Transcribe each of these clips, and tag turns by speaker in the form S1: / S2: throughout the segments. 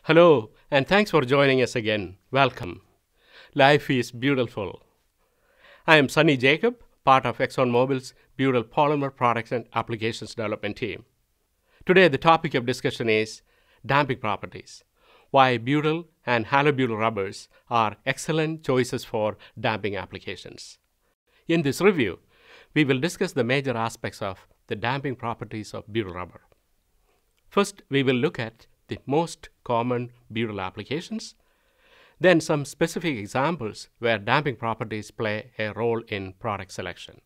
S1: Hello, and thanks for joining us again. Welcome. Life is beautiful. I am Sunny Jacob, part of ExxonMobil's Butyl Polymer Products and Applications Development Team. Today, the topic of discussion is damping properties. Why butyl and halobutyl rubbers are excellent choices for damping applications. In this review, we will discuss the major aspects of the damping properties of butyl rubber. First, we will look at the most common butyl applications, then some specific examples where damping properties play a role in product selection.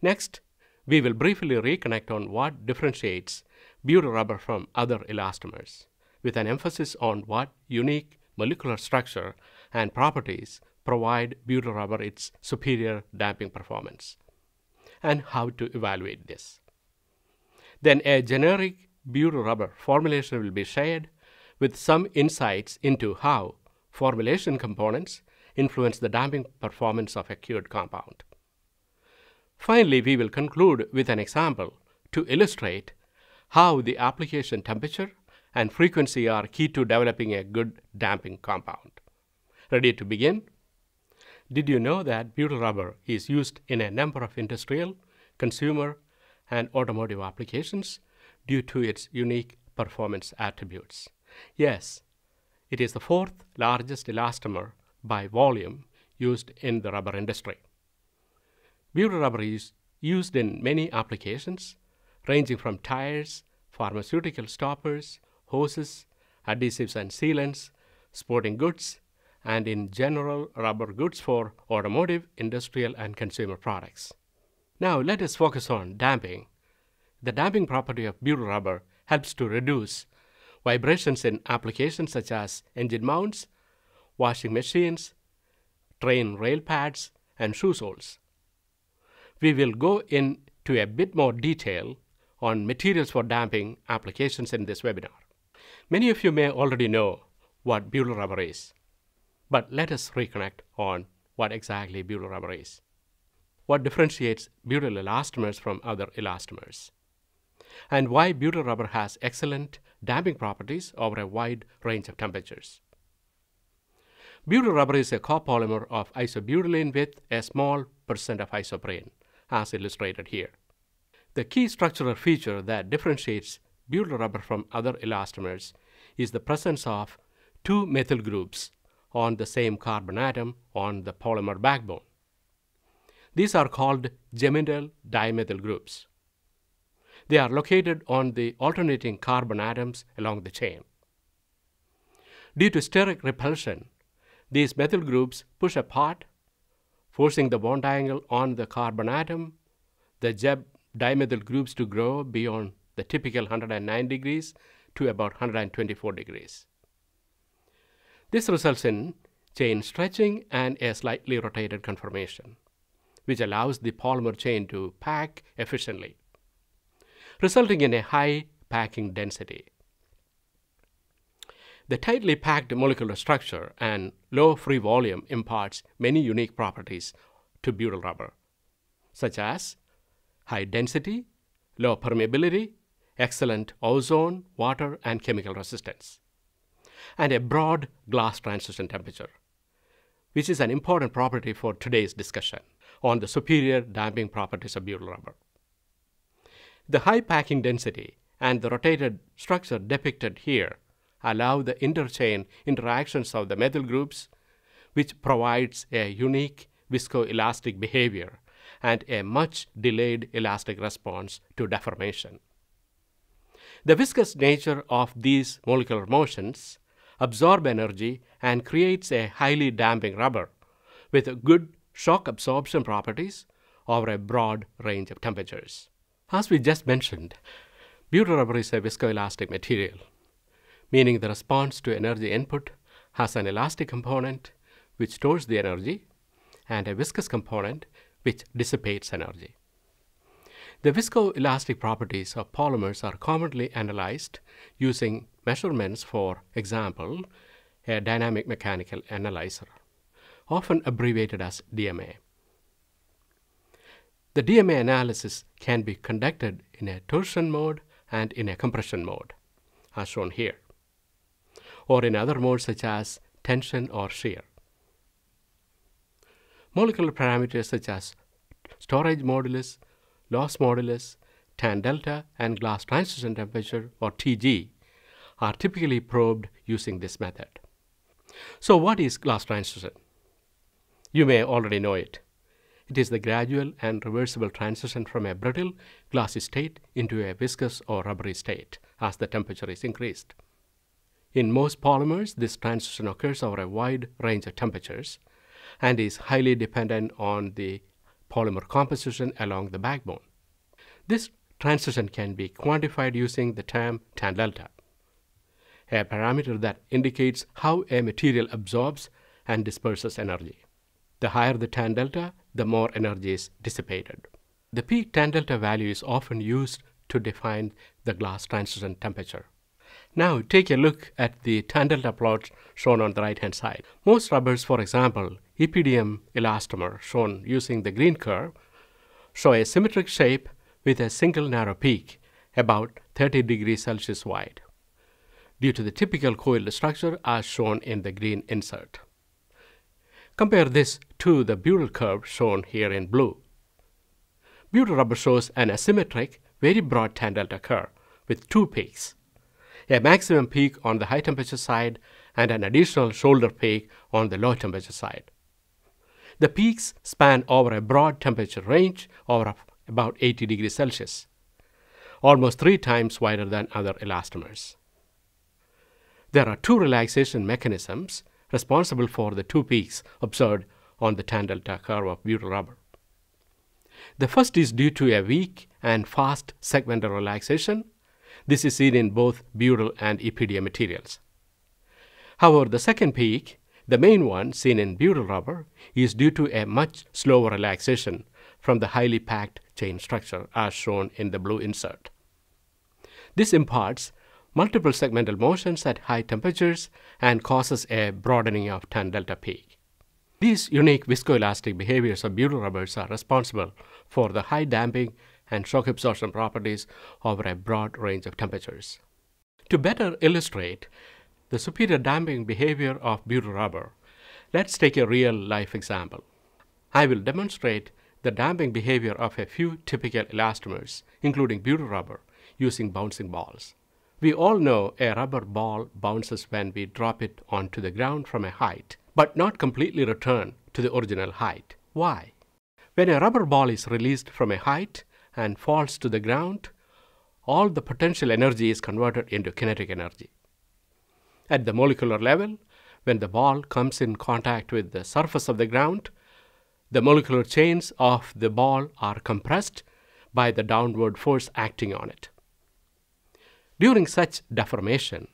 S1: Next, we will briefly reconnect on what differentiates butyl rubber from other elastomers, with an emphasis on what unique molecular structure and properties provide butyl rubber its superior damping performance, and how to evaluate this. Then a generic butyl rubber formulation will be shared with some insights into how formulation components influence the damping performance of a cured compound. Finally, we will conclude with an example to illustrate how the application temperature and frequency are key to developing a good damping compound. Ready to begin? Did you know that butyl rubber is used in a number of industrial, consumer, and automotive applications due to its unique performance attributes? Yes, it is the fourth largest elastomer by volume used in the rubber industry. Butyl rubber is used in many applications, ranging from tires, pharmaceutical stoppers, hoses, adhesives and sealants, sporting goods, and in general rubber goods for automotive, industrial, and consumer products. Now let us focus on damping. The damping property of butyl rubber helps to reduce vibrations in applications such as engine mounts, washing machines, train rail pads, and shoe soles. We will go into a bit more detail on materials for damping applications in this webinar. Many of you may already know what butyl rubber is, but let us reconnect on what exactly butyl rubber is. What differentiates butyl elastomers from other elastomers? And why butyl rubber has excellent damping properties over a wide range of temperatures. Butyl rubber is a copolymer of isobutylene with a small percent of isoprene, as illustrated here. The key structural feature that differentiates butyl rubber from other elastomers is the presence of two methyl groups on the same carbon atom on the polymer backbone. These are called geminal dimethyl groups. They are located on the alternating carbon atoms along the chain. Due to steric repulsion, these methyl groups push apart, forcing the bond angle on the carbon atom, the gem dimethyl groups to grow beyond the typical 109 degrees to about 124 degrees. This results in chain stretching and a slightly rotated conformation, which allows the polymer chain to pack efficiently resulting in a high packing density. The tightly packed molecular structure and low free volume imparts many unique properties to butyl rubber, such as high density, low permeability, excellent ozone, water, and chemical resistance, and a broad glass transition temperature, which is an important property for today's discussion on the superior damping properties of butyl rubber. The high packing density and the rotated structure depicted here allow the interchain interactions of the methyl groups, which provides a unique viscoelastic behavior and a much delayed elastic response to deformation. The viscous nature of these molecular motions absorb energy and creates a highly damping rubber with good shock absorption properties over a broad range of temperatures. As we just mentioned, butyl rubber is a viscoelastic material, meaning the response to energy input has an elastic component which stores the energy and a viscous component which dissipates energy. The viscoelastic properties of polymers are commonly analyzed using measurements, for example, a dynamic mechanical analyzer, often abbreviated as DMA. The DMA analysis can be conducted in a torsion mode and in a compression mode, as shown here. or in other modes such as tension or shear. Molecular parameters such as storage modulus, loss modulus, tan delta, and glass transition temperature or TG are typically probed using this method. So what is glass transition? You may already know it. It is the gradual and reversible transition from a brittle, glassy state into a viscous or rubbery state as the temperature is increased. In most polymers, this transition occurs over a wide range of temperatures and is highly dependent on the polymer composition along the backbone. This transition can be quantified using the term tan delta, a parameter that indicates how a material absorbs and disperses energy. The higher the tan delta, the more energy is dissipated. The peak tan delta value is often used to define the glass transition temperature. Now take a look at the tan delta plot shown on the right hand side. Most rubbers, for example, EPDM elastomer shown using the green curve, show a symmetric shape with a single narrow peak about 30 degrees Celsius wide due to the typical coiled structure as shown in the green insert. Compare this to the butyl curve shown here in blue. Butyl rubber shows an asymmetric, very broad tan delta curve with two peaks, a maximum peak on the high temperature side and an additional shoulder peak on the low temperature side. The peaks span over a broad temperature range of about 80 degrees Celsius, almost three times wider than other elastomers. There are two relaxation mechanisms responsible for the two peaks observed on the tan delta curve of butyl rubber. The first is due to a weak and fast segmental relaxation. This is seen in both butyl and EPDM materials. However, the second peak, the main one seen in butyl rubber, is due to a much slower relaxation from the highly packed chain structure as shown in the blue insert. This imparts multiple segmental motions at high temperatures and causes a broadening of tan delta peak. These unique viscoelastic behaviors of butyl rubbers are responsible for the high damping and shock absorption properties over a broad range of temperatures. To better illustrate the superior damping behavior of butyl rubber, let's take a real life example. I will demonstrate the damping behavior of a few typical elastomers, including butyl rubber, using bouncing balls. We all know a rubber ball bounces when we drop it onto the ground from a height, but not completely return to the original height. Why? When a rubber ball is released from a height and falls to the ground, all the potential energy is converted into kinetic energy. At the molecular level, when the ball comes in contact with the surface of the ground, the molecular chains of the ball are compressed by the downward force acting on it. During such deformation,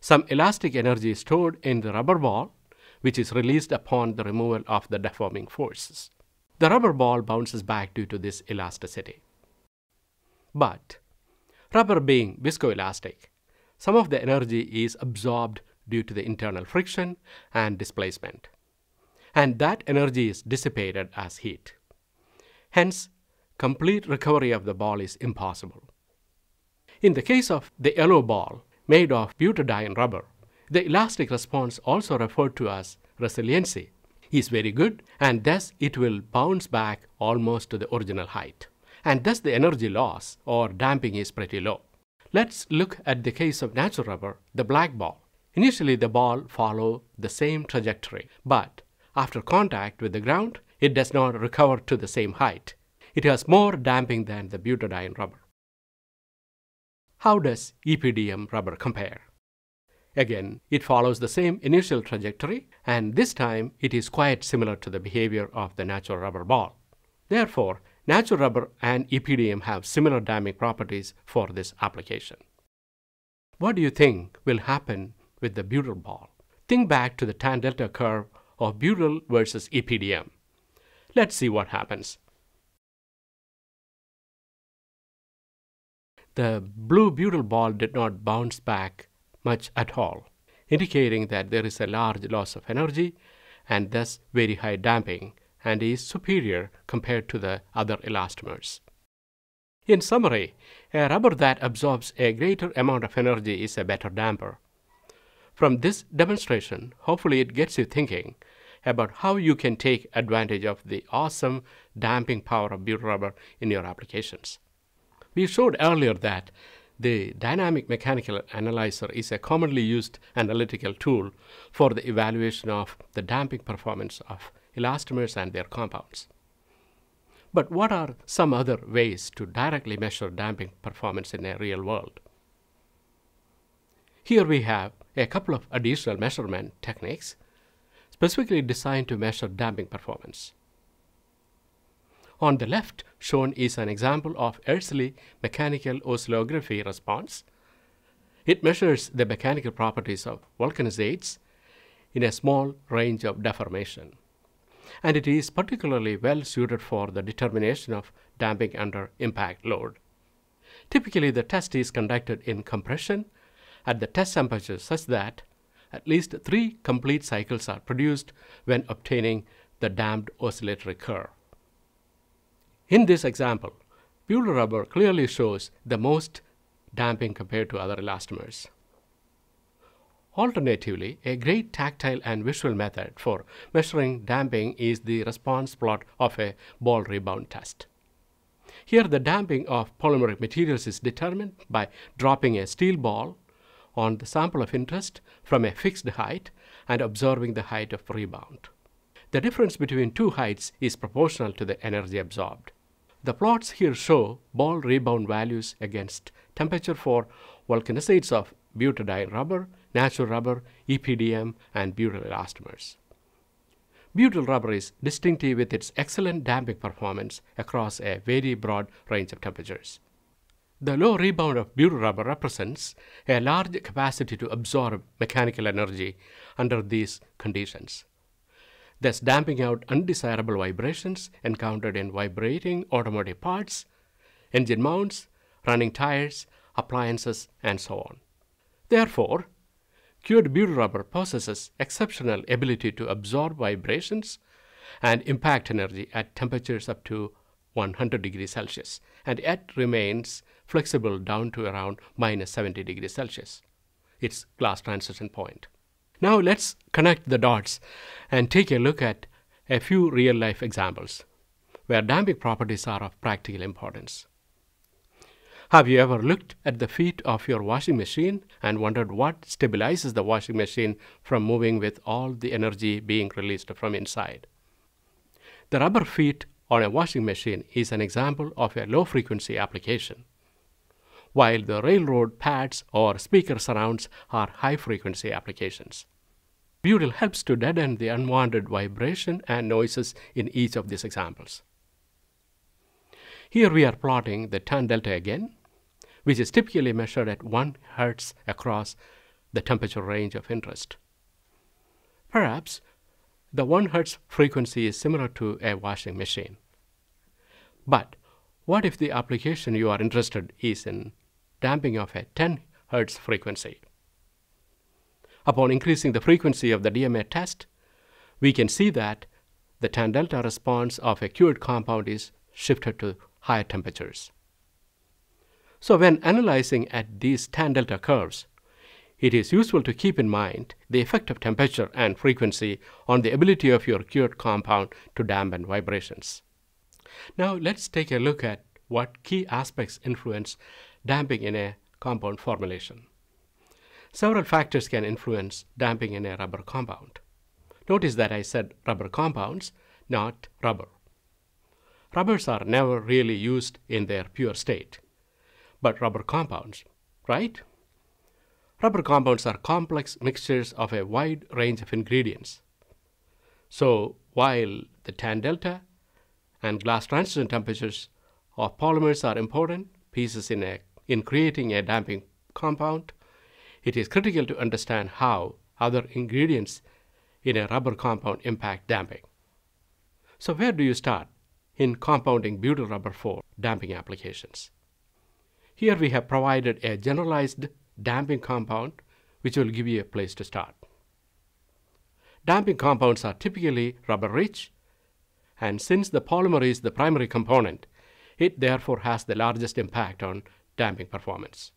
S1: some elastic energy is stored in the rubber ball, which is released upon the removal of the deforming forces. The rubber ball bounces back due to this elasticity. But rubber being viscoelastic, some of the energy is absorbed due to the internal friction and displacement and that energy is dissipated as heat. Hence, complete recovery of the ball is impossible. In the case of the yellow ball made of butadiene rubber, the elastic response, also referred to as resiliency, is very good and thus it will bounce back almost to the original height. And thus the energy loss or damping is pretty low. Let's look at the case of natural rubber, the black ball. Initially the ball follow the same trajectory, but after contact with the ground, it does not recover to the same height. It has more damping than the butadiene rubber. How does EPDM rubber compare? Again, it follows the same initial trajectory, and this time it is quite similar to the behavior of the natural rubber ball. Therefore, natural rubber and EPDM have similar damping properties for this application. What do you think will happen with the butyl ball? Think back to the tan delta curve of butyl versus EPDM. Let's see what happens. The blue butyl ball did not bounce back much at all, indicating that there is a large loss of energy and thus very high damping and is superior compared to the other elastomers. In summary, a rubber that absorbs a greater amount of energy is a better damper. From this demonstration, hopefully it gets you thinking about how you can take advantage of the awesome damping power of butyl rubber in your applications. We showed earlier that the dynamic mechanical analyzer is a commonly used analytical tool for the evaluation of the damping performance of elastomers and their compounds. But what are some other ways to directly measure damping performance in a real world? Here we have a couple of additional measurement techniques specifically designed to measure damping performance. On the left shown is an example of Yerzley mechanical oscillography response. It measures the mechanical properties of vulcanizates in a small range of deformation. And it is particularly well suited for the determination of damping under impact load. Typically, the test is conducted in compression at the test temperature such that at least three complete cycles are produced when obtaining the damped oscillatory curve. In this example, butyl rubber clearly shows the most damping compared to other elastomers. Alternatively, a great tactile and visual method for measuring damping is the response plot of a ball rebound test. Here, the damping of polymeric materials is determined by dropping a steel ball on the sample of interest from a fixed height and observing the height of rebound. The difference between two heights is proportional to the energy absorbed. The plots here show ball rebound values against temperature for vulcanizates of butadiene rubber, natural rubber, EPDM, and butyl elastomers. Butyl rubber is distinctive with its excellent damping performance across a very broad range of temperatures. The low rebound of butyl rubber represents a large capacity to absorb mechanical energy under these conditions, thus damping out undesirable vibrations encountered in vibrating automotive parts, engine mounts, running tires, appliances, and so on. Therefore, cured butyl rubber possesses exceptional ability to absorb vibrations and impact energy at temperatures up to 100 degrees Celsius and yet remains flexible down to around minus 70 degrees Celsius, its glass transition point. Now let's connect the dots and take a look at a few real life examples where damping properties are of practical importance. Have you ever looked at the feet of your washing machine and wondered what stabilizes the washing machine from moving with all the energy being released from inside? The rubber feet on a washing machine is an example of a low frequency application while the railroad pads or speaker surrounds are high frequency applications. Butyl helps to deaden the unwanted vibration and noises in each of these examples. Here we are plotting the tan delta again, which is typically measured at 1 Hz across the temperature range of interest. Perhaps the 1 Hz frequency is similar to a washing machine. But what if the application you are interested is in damping of a 10 Hz frequency. Upon increasing the frequency of the DMA test, we can see that the tan delta response of a cured compound is shifted to higher temperatures. So when analyzing at these tan delta curves, it is useful to keep in mind the effect of temperature and frequency on the ability of your cured compound to dampen vibrations. Now let's take a look at what key aspects influence damping in a compound formulation. Several factors can influence damping in a rubber compound. Notice that I said rubber compounds, not rubber. Rubbers are never really used in their pure state, but rubber compounds, right? Rubber compounds are complex mixtures of a wide range of ingredients. So while the tan delta and glass transition temperatures of polymers are important pieces in a in creating a damping compound, it is critical to understand how other ingredients in a rubber compound impact damping. So where do you start in compounding butyl rubber for damping applications? Here we have provided a generalized damping compound which will give you a place to start. Damping compounds are typically rubber rich and since the polymer is the primary component, it therefore has the largest impact on damping performance.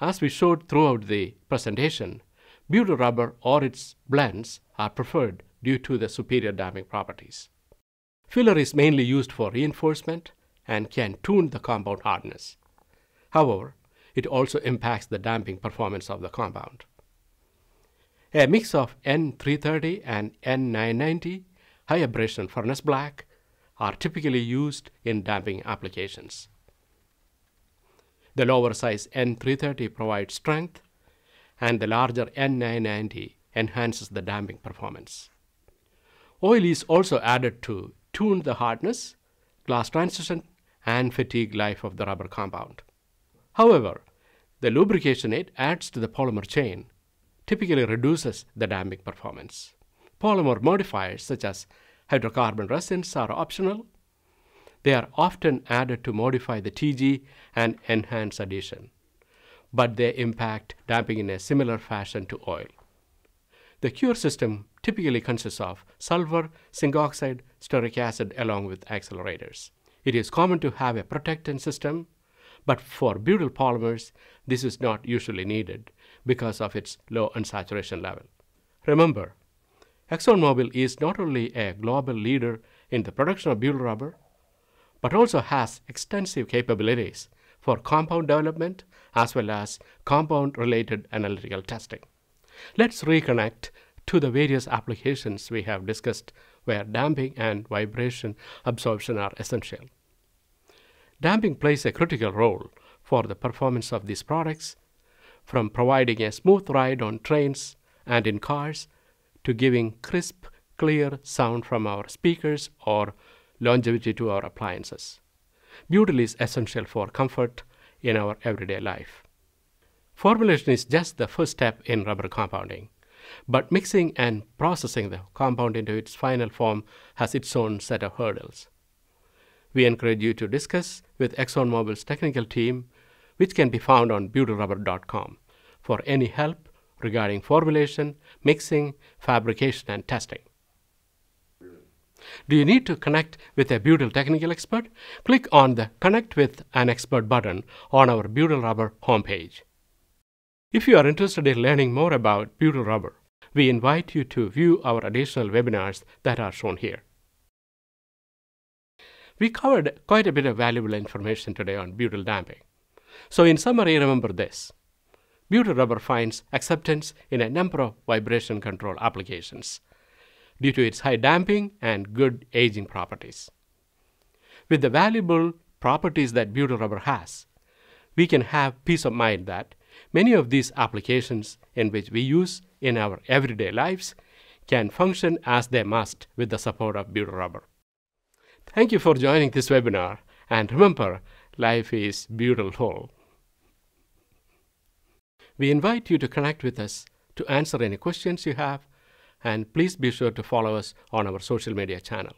S1: As we showed throughout the presentation, butyl rubber or its blends are preferred due to the superior damping properties. Filler is mainly used for reinforcement and can tune the compound hardness. However, it also impacts the damping performance of the compound. A mix of N330 and N990 high abrasion furnace black are typically used in damping applications. The lower size N330 provides strength, and the larger N990 enhances the damping performance. Oil is also added to tune the hardness, glass transition, and fatigue life of the rubber compound. However, the lubrication it adds to the polymer chain typically reduces the damping performance. Polymer modifiers such as hydrocarbon resins are optional. They are often added to modify the TG and enhance addition, but they impact damping in a similar fashion to oil. The cure system typically consists of sulfur, zinc oxide, stearic acid along with accelerators. It is common to have a protectant system, but for butyl polymers, this is not usually needed because of its low unsaturation level. Remember, ExxonMobil is not only a global leader in the production of butyl rubber, but also has extensive capabilities for compound development as well as compound related analytical testing. Let's reconnect to the various applications we have discussed where damping and vibration absorption are essential. Damping plays a critical role for the performance of these products from providing a smooth ride on trains and in cars to giving crisp, clear sound from our speakers or longevity to our appliances. Butyl is essential for comfort in our everyday life. Formulation is just the first step in rubber compounding, but mixing and processing the compound into its final form has its own set of hurdles. We encourage you to discuss with ExxonMobil's technical team which can be found on butylrubber.com for any help regarding formulation, mixing, fabrication, and testing. Do you need to connect with a butyl technical expert? Click on the Connect with an Expert button on our Butyl Rubber homepage. If you are interested in learning more about butyl rubber, we invite you to view our additional webinars that are shown here. We covered quite a bit of valuable information today on butyl damping. So in summary, remember this. Butyl rubber finds acceptance in a number of vibration control applications due to its high damping and good aging properties. With the valuable properties that butyl rubber has, we can have peace of mind that many of these applications in which we use in our everyday lives can function as they must with the support of butyl rubber. Thank you for joining this webinar and remember, life is beautiful. We invite you to connect with us to answer any questions you have, and please be sure to follow us on our social media channel.